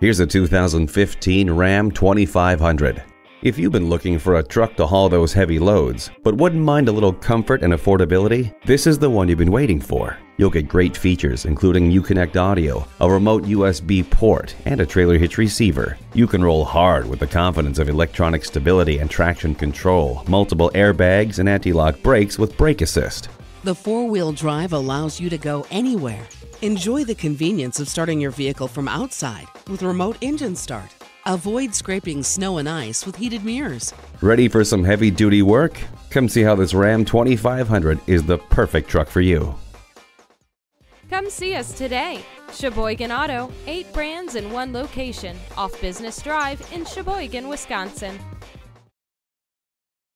Here's a 2015 Ram 2500. If you've been looking for a truck to haul those heavy loads, but wouldn't mind a little comfort and affordability, this is the one you've been waiting for. You'll get great features including Uconnect audio, a remote USB port, and a trailer hitch receiver. You can roll hard with the confidence of electronic stability and traction control, multiple airbags, and anti-lock brakes with brake assist. The four wheel drive allows you to go anywhere. Enjoy the convenience of starting your vehicle from outside with remote engine start. Avoid scraping snow and ice with heated mirrors. Ready for some heavy duty work? Come see how this Ram 2500 is the perfect truck for you. Come see us today. Sheboygan Auto, eight brands in one location, off Business Drive in Sheboygan, Wisconsin.